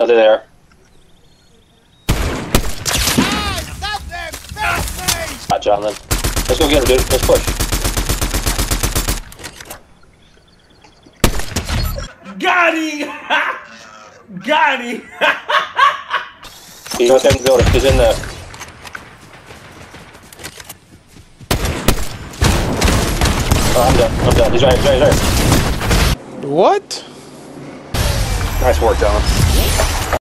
Oh, they're there. Hot John, then. Let's go get him, dude. Let's push. Got him! Got him! He's inside the building. He's in the. Oh, I'm done. I'm done. He's right. He's right. He's right. What? Nice work, Dylan.